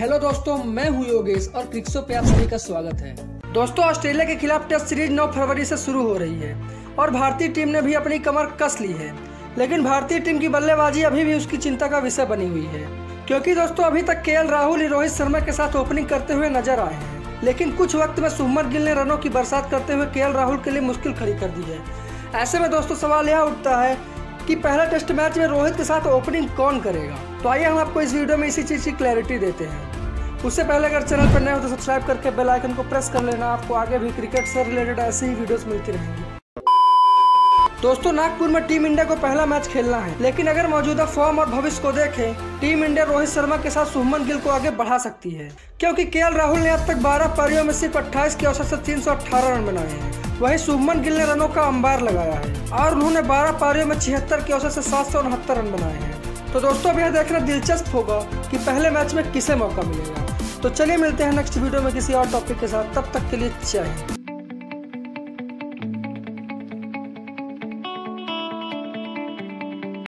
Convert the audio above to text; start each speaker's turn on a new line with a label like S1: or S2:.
S1: Hello दोस्तों, मैं हूँ योगेश और क्रिक्सो पे आप सभी का स्वागत है। दोस्तों, ऑस्ट्रेलिया के खिलाफ टेस्ट सीरीज़ 9 फरवरी से शुरू हो रही है और भारतीय टीम ने भी अपनी कमर कस ली है। लेकिन भारतीय टीम की बल्लेबाजी अभी भी उसकी चिंता का विषय बनी हुई है। क्योंकि दोस्तों, अभी तक के राहुल, रोहित शर्मा के साथ ओपनिंग करते हुए नज़र आए हैं। लेकिन कुछ वक्त में सुमन गिल ने रनों की बरसात करते हुए के राहुल के लिए मुश्किल खड़ी कर दी है। ऐसे में दोस्तों, सवाल यह उठता है कि पहला टेस्ट मैच में रोहित के साथ ओपनिंग कौन करेगा? तो आइए हम आपको इस वीडियो में इसी चीज़ की क्लैरिटी देते हैं। उससे पहले अगर चैनल पर नए हो तो सब्सक्राइब करके बेल आइकन को प्रेस कर लेना। आपको आगे भी क्रिकेट से रिलेटेड ऐसे ही वीडियोस मिलती रहेंगी। दोस्तों, नागपुर में टीम इंडिया को पहला मैच खेलना है। लेकिन अगर मौजूदा फॉर्म और भविष्य को देखें, टीम इंडिया रोहित शर्मा के साथ सुमन गिल को आगे बढ़ा सकती है। क्योंकि के राहुल ने अब तक 12 पारियों में सिर्फ़ 28 के औसत से 318 रन बनाए हैं। वहीं सुमन गिल ने रनों का अंबार लगाया है और उन्होंने 12 पारियों में छिहत्तर के औसत से सात सौ उनहत्तर रन बनाए हैं। तो दोस्तों, अब यह देखना दिलचस्प होगा कि पहले मैच में किसे मौका मिलेगा। तो चलिए मिलते हैं नेक्स्ट वीडियो में किसी और टॉपिक के साथ। तब तक के लिए हिंद।